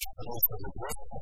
and also the growth of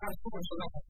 Gracias.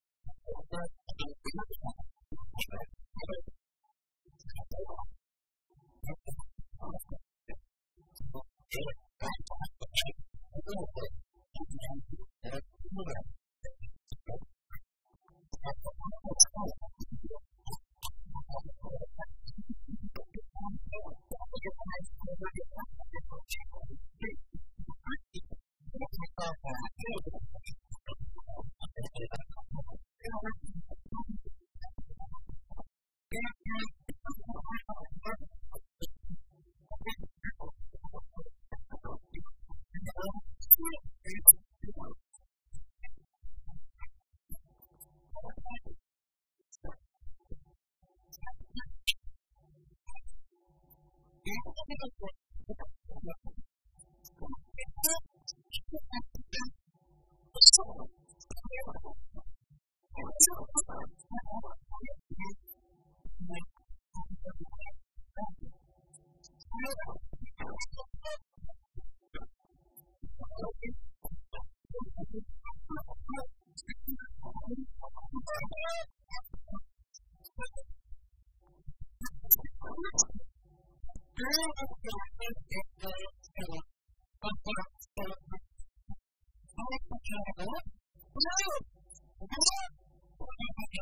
Yeah.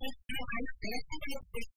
Gracias.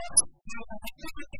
you